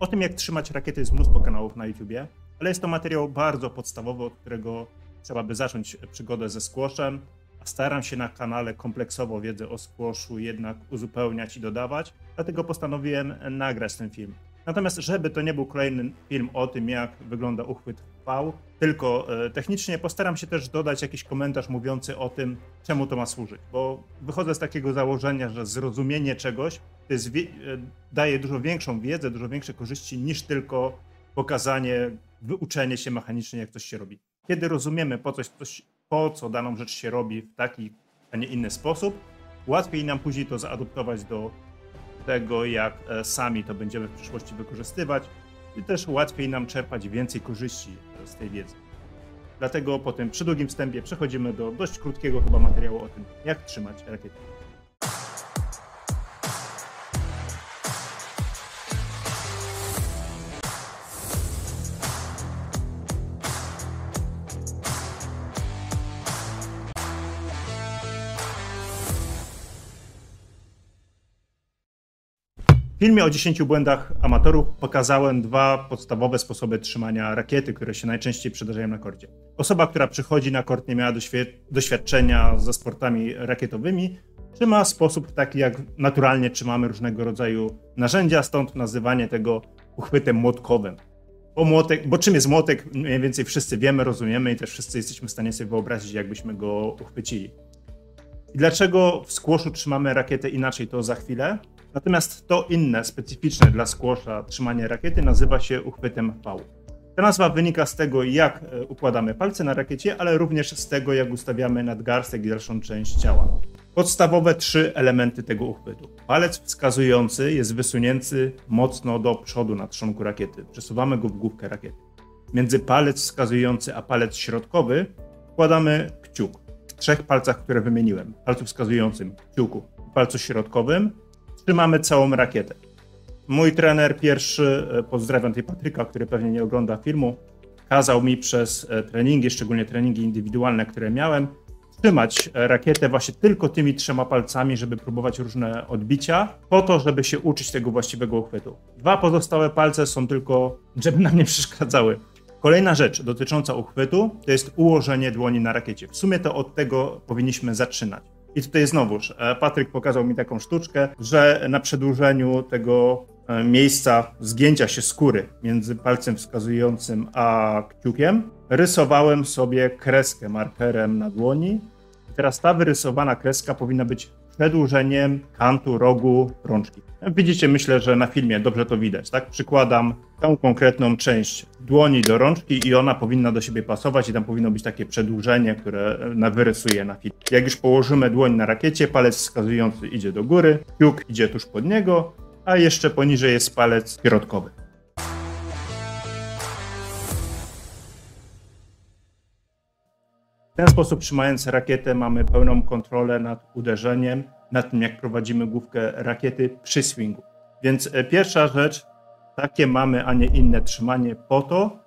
O tym, jak trzymać rakiety, jest mnóstwo kanałów na YouTubie, ale jest to materiał bardzo podstawowy, od którego trzeba by zacząć przygodę ze squashem. A staram się na kanale kompleksowo wiedzę o squashu jednak uzupełniać i dodawać, dlatego postanowiłem nagrać ten film. Natomiast, żeby to nie był kolejny film o tym, jak wygląda uchwyt V, tylko e, technicznie postaram się też dodać jakiś komentarz mówiący o tym, czemu to ma służyć, bo wychodzę z takiego założenia, że zrozumienie czegoś jest, e, daje dużo większą wiedzę, dużo większe korzyści niż tylko pokazanie, wyuczenie się mechanicznie, jak coś się robi. Kiedy rozumiemy, po, coś, coś, po co daną rzecz się robi w taki, a nie inny sposób, łatwiej nam później to zaadoptować do tego, jak e, sami to będziemy w przyszłości wykorzystywać i też łatwiej nam czerpać więcej korzyści z tej wiedzy. Dlatego po tym przydługim wstępie przechodzimy do dość krótkiego chyba materiału o tym, jak trzymać rakietę. W filmie o 10 błędach amatorów pokazałem dwa podstawowe sposoby trzymania rakiety, które się najczęściej przydarzają na korcie. Osoba, która przychodzi na kort, nie miała doświadczenia ze sportami rakietowymi, trzyma sposób taki, jak naturalnie trzymamy różnego rodzaju narzędzia, stąd nazywanie tego uchwytem młotkowym. Bo, młotek, bo czym jest młotek, mniej więcej wszyscy wiemy, rozumiemy i też wszyscy jesteśmy w stanie sobie wyobrazić, jakbyśmy go uchwycili. I dlaczego w skłoszu trzymamy rakietę inaczej, to za chwilę. Natomiast to inne, specyficzne dla squasha trzymanie rakiety nazywa się uchwytem V. Ta nazwa wynika z tego, jak e, układamy palce na rakiecie, ale również z tego, jak ustawiamy nadgarstek i dalszą część ciała. Podstawowe trzy elementy tego uchwytu. Palec wskazujący jest wysunięty mocno do przodu na trzonku rakiety. Przesuwamy go w główkę rakiety. Między palec wskazujący a palec środkowy wkładamy kciuk. W trzech palcach, które wymieniłem. Palcu wskazującym, kciuku, palcu środkowym trzymamy całą rakietę. Mój trener pierwszy, e, pozdrawiam tej Patryka, który pewnie nie ogląda filmu, kazał mi przez e, treningi, szczególnie treningi indywidualne, które miałem, trzymać e, rakietę właśnie tylko tymi trzema palcami, żeby próbować różne odbicia, po to, żeby się uczyć tego właściwego uchwytu. Dwa pozostałe palce są tylko, żeby nam nie przeszkadzały. Kolejna rzecz dotycząca uchwytu to jest ułożenie dłoni na rakiecie. W sumie to od tego powinniśmy zaczynać. I tutaj znowuż e, Patryk pokazał mi taką sztuczkę, że na przedłużeniu tego e, miejsca zgięcia się skóry między palcem wskazującym a kciukiem rysowałem sobie kreskę markerem na dłoni. Teraz ta wyrysowana kreska powinna być przedłużeniem kantu rogu rączki. Widzicie, myślę, że na filmie dobrze to widać, tak? Przykładam tą konkretną część dłoni do rączki i ona powinna do siebie pasować i tam powinno być takie przedłużenie, które na wyrysuję na filmie. Jak już położymy dłoń na rakiecie, palec wskazujący idzie do góry, kciuk idzie tuż pod niego, a jeszcze poniżej jest palec środkowy. W ten sposób trzymając rakietę mamy pełną kontrolę nad uderzeniem, nad tym jak prowadzimy główkę rakiety przy swingu. Więc e, pierwsza rzecz, takie mamy, a nie inne trzymanie po to,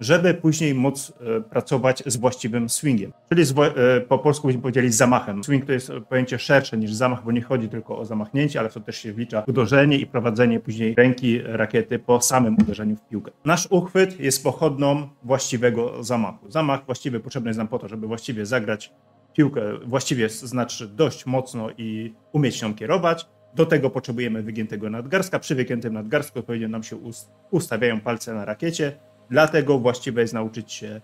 żeby później móc e, pracować z właściwym swingiem. Czyli z, e, po polsku byśmy powiedzieli zamachem. Swing to jest pojęcie szersze niż zamach, bo nie chodzi tylko o zamachnięcie, ale to też się wlicza uderzenie i prowadzenie później ręki rakiety po samym uderzeniu w piłkę. Nasz uchwyt jest pochodną właściwego zamachu. Zamach właściwy potrzebny jest nam po to, żeby właściwie zagrać piłkę, właściwie znaczy dość mocno i umieć nią kierować. Do tego potrzebujemy wygiętego nadgarstka. Przy wygiętym nadgarstku odpowiednio nam się ustawiają palce na rakiecie Dlatego właściwe jest nauczyć się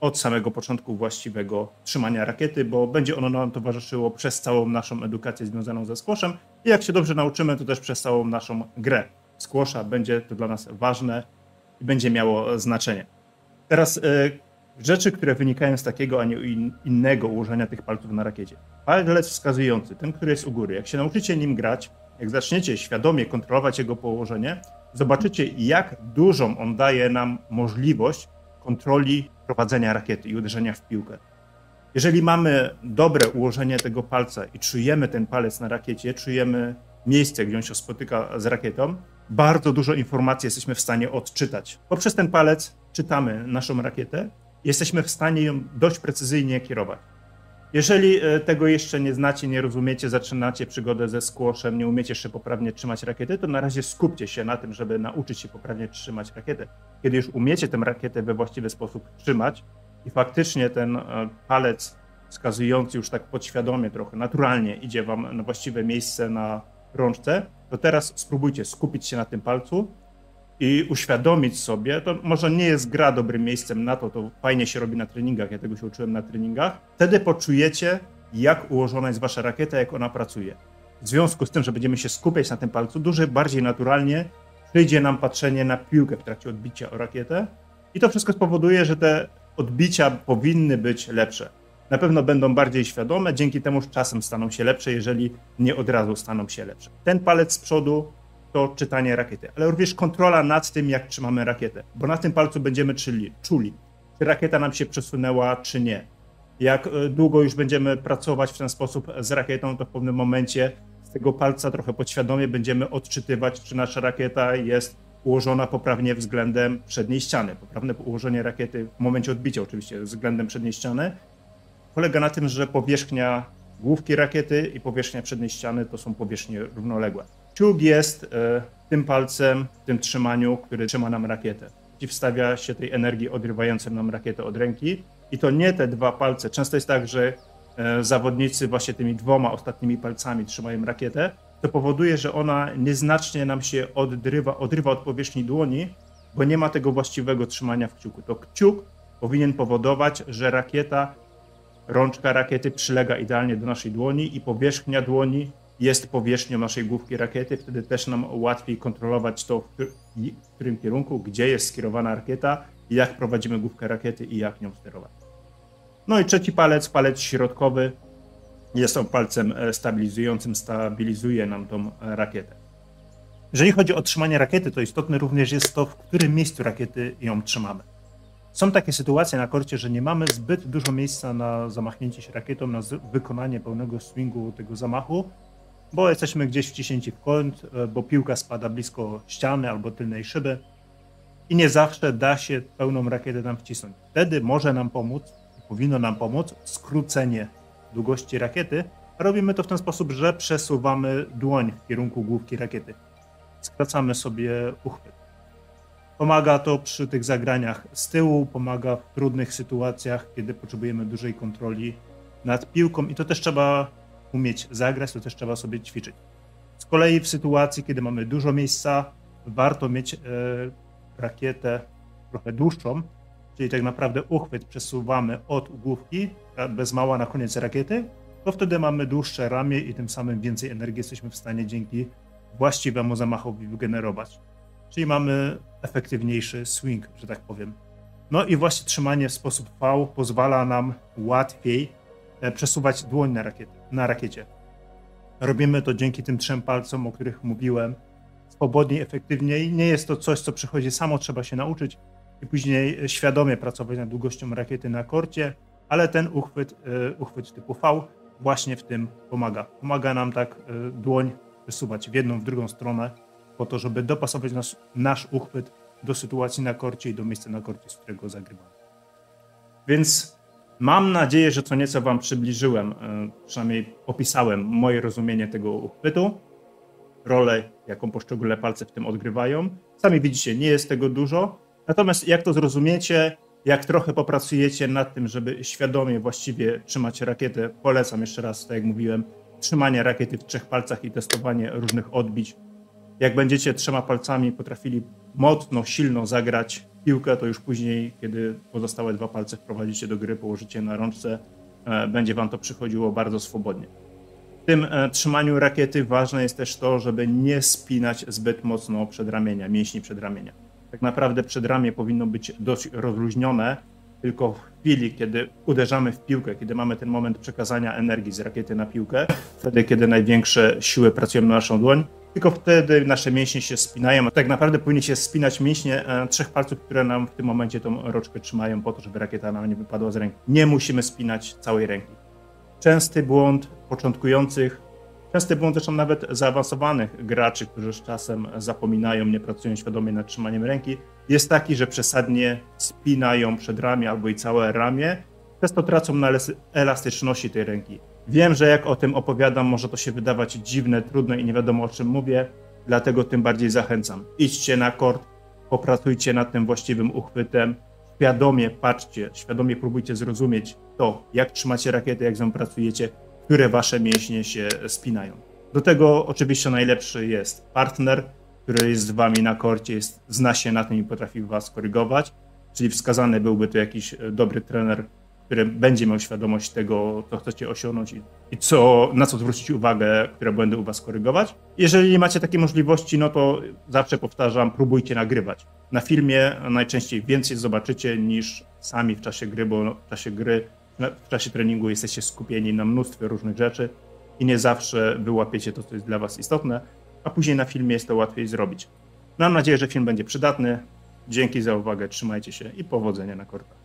od samego początku właściwego trzymania rakiety, bo będzie ono nam towarzyszyło przez całą naszą edukację związaną ze squashem i jak się dobrze nauczymy, to też przez całą naszą grę squasha będzie to dla nas ważne i będzie miało znaczenie. Teraz y, rzeczy, które wynikają z takiego, a nie innego ułożenia tych palców na rakiecie. Palec wskazujący, ten, który jest u góry, jak się nauczycie nim grać, jak zaczniecie świadomie kontrolować jego położenie, zobaczycie, jak dużą on daje nam możliwość kontroli prowadzenia rakiety i uderzenia w piłkę. Jeżeli mamy dobre ułożenie tego palca i czujemy ten palec na rakiecie, czujemy miejsce, gdzie on się spotyka z rakietą, bardzo dużo informacji jesteśmy w stanie odczytać. Poprzez ten palec czytamy naszą rakietę jesteśmy w stanie ją dość precyzyjnie kierować. Jeżeli e, tego jeszcze nie znacie, nie rozumiecie, zaczynacie przygodę ze squashem, nie umiecie jeszcze poprawnie trzymać rakiety, to na razie skupcie się na tym, żeby nauczyć się poprawnie trzymać rakietę. Kiedy już umiecie tę rakietę we właściwy sposób trzymać i faktycznie ten e, palec wskazujący już tak podświadomie trochę, naturalnie idzie wam na właściwe miejsce na rączce, to teraz spróbujcie skupić się na tym palcu i uświadomić sobie, to może nie jest gra dobrym miejscem na to, to fajnie się robi na treningach, ja tego się uczyłem na treningach, wtedy poczujecie, jak ułożona jest wasza rakieta, jak ona pracuje. W związku z tym, że będziemy się skupiać na tym palcu, dużo bardziej naturalnie przyjdzie nam patrzenie na piłkę w trakcie odbicia o rakietę i to wszystko spowoduje, że te odbicia powinny być lepsze. Na pewno będą bardziej świadome, dzięki temu z czasem staną się lepsze, jeżeli nie od razu staną się lepsze. Ten palec z przodu to czytanie rakiety, ale również kontrola nad tym, jak trzymamy rakietę, bo na tym palcu będziemy czuli, czy rakieta nam się przesunęła, czy nie. Jak e, długo już będziemy pracować w ten sposób z rakietą, to w pewnym momencie z tego palca trochę podświadomie będziemy odczytywać, czy nasza rakieta jest ułożona poprawnie względem przedniej ściany. Poprawne ułożenie rakiety w momencie odbicia oczywiście względem przedniej ściany polega na tym, że powierzchnia główki rakiety i powierzchnia przedniej ściany to są powierzchnie równoległe. Ciuk jest e, tym palcem, w tym trzymaniu, który trzyma nam rakietę. I wstawia się tej energii odrywającej nam rakietę od ręki. I to nie te dwa palce. Często jest tak, że e, zawodnicy właśnie tymi dwoma ostatnimi palcami trzymają rakietę. To powoduje, że ona nieznacznie nam się odrywa, odrywa od powierzchni dłoni, bo nie ma tego właściwego trzymania w kciuku. To kciuk powinien powodować, że rakieta, rączka rakiety przylega idealnie do naszej dłoni i powierzchnia dłoni jest powierzchnią naszej główki rakiety, wtedy też nam łatwiej kontrolować to, w którym kierunku, gdzie jest skierowana rakieta, jak prowadzimy główkę rakiety i jak nią sterować. No i trzeci palec, palec środkowy, jest on palcem e, stabilizującym, stabilizuje nam tą e, rakietę. Jeżeli chodzi o trzymanie rakiety, to istotne również jest to, w którym miejscu rakiety ją trzymamy. Są takie sytuacje na korcie, że nie mamy zbyt dużo miejsca na zamachnięcie się rakietą, na wykonanie pełnego swingu tego zamachu, bo jesteśmy gdzieś wciśnięci w kąt, e, bo piłka spada blisko ściany albo tylnej szyby i nie zawsze da się pełną rakietę tam wcisnąć. Wtedy może nam pomóc, powinno nam pomóc skrócenie długości rakiety. Robimy to w ten sposób, że przesuwamy dłoń w kierunku główki rakiety. Skracamy sobie uchwyt. Pomaga to przy tych zagraniach z tyłu, pomaga w trudnych sytuacjach, kiedy potrzebujemy dużej kontroli nad piłką i to też trzeba umieć zagrać, to też trzeba sobie ćwiczyć. Z kolei w sytuacji, kiedy mamy dużo miejsca, warto mieć e, rakietę trochę dłuższą, czyli tak naprawdę uchwyt przesuwamy od główki, bez mała na koniec rakiety, to wtedy mamy dłuższe ramię i tym samym więcej energii jesteśmy w stanie dzięki właściwemu zamachowi wygenerować. Czyli mamy efektywniejszy swing, że tak powiem. No i właśnie trzymanie w sposób V pozwala nam łatwiej przesuwać dłoń na, rakiet, na rakiecie. Robimy to dzięki tym trzem palcom, o których mówiłem, swobodniej, efektywniej. Nie jest to coś, co przychodzi samo, trzeba się nauczyć i później świadomie pracować nad długością rakiety na korcie, ale ten uchwyt, e, uchwyt typu V właśnie w tym pomaga. Pomaga nam tak e, dłoń przesuwać w jedną, w drugą stronę, po to, żeby dopasować nasz, nasz uchwyt do sytuacji na korcie i do miejsca na korcie, z którego zagrywamy. Więc Mam nadzieję, że co nieco Wam przybliżyłem, e, przynajmniej opisałem moje rozumienie tego uchwytu, rolę, jaką poszczególne palce w tym odgrywają. Sami widzicie, nie jest tego dużo. Natomiast jak to zrozumiecie, jak trochę popracujecie nad tym, żeby świadomie, właściwie trzymać rakietę, polecam jeszcze raz, tak jak mówiłem, trzymanie rakiety w trzech palcach i testowanie różnych odbić. Jak będziecie trzema palcami potrafili mocno, silno zagrać piłkę, to już później, kiedy pozostałe dwa palce wprowadzicie do gry, położycie na rączce, e, będzie wam to przychodziło bardzo swobodnie. W tym e, trzymaniu rakiety ważne jest też to, żeby nie spinać zbyt mocno przedramienia, mięśni przedramienia. Tak naprawdę przedramię powinno być dość rozluźnione, tylko w chwili, kiedy uderzamy w piłkę, kiedy mamy ten moment przekazania energii z rakiety na piłkę, wtedy, kiedy największe siły pracują na naszą dłoń, tylko wtedy nasze mięśnie się spinają. Tak naprawdę powinny się spinać mięśnie e, trzech palców, które nam w tym momencie tą roczkę trzymają po to, żeby rakieta nam nie wypadła z ręki. Nie musimy spinać całej ręki. Częsty błąd początkujących, częsty błąd zresztą nawet zaawansowanych graczy, którzy z czasem zapominają, nie pracują świadomie nad trzymaniem ręki, jest taki, że przesadnie spinają przed ramię albo i całe ramię Przez to tracą na elastyczności tej ręki. Wiem, że jak o tym opowiadam, może to się wydawać dziwne, trudne i nie wiadomo o czym mówię, dlatego tym bardziej zachęcam. Idźcie na kort, popracujcie nad tym właściwym uchwytem, świadomie patrzcie, świadomie próbujcie zrozumieć to, jak trzymacie rakietę, jak z nią pracujecie, które wasze mięśnie się spinają. Do tego oczywiście najlepszy jest partner, który jest z wami na korcie, jest, zna się na tym i potrafi was korygować, czyli wskazany byłby tu jakiś e, dobry trener, który będzie miał świadomość tego, co chcecie osiągnąć i, i co, na co zwrócić uwagę, które będę u was korygować. Jeżeli nie macie takiej możliwości, no to zawsze powtarzam, próbujcie nagrywać. Na filmie najczęściej więcej zobaczycie niż sami w czasie gry, bo w czasie gry, w czasie treningu jesteście skupieni na mnóstwie różnych rzeczy i nie zawsze wyłapiecie to, co jest dla was istotne, a później na filmie jest to łatwiej zrobić. Mam nadzieję, że film będzie przydatny. Dzięki za uwagę, trzymajcie się i powodzenia na kortach.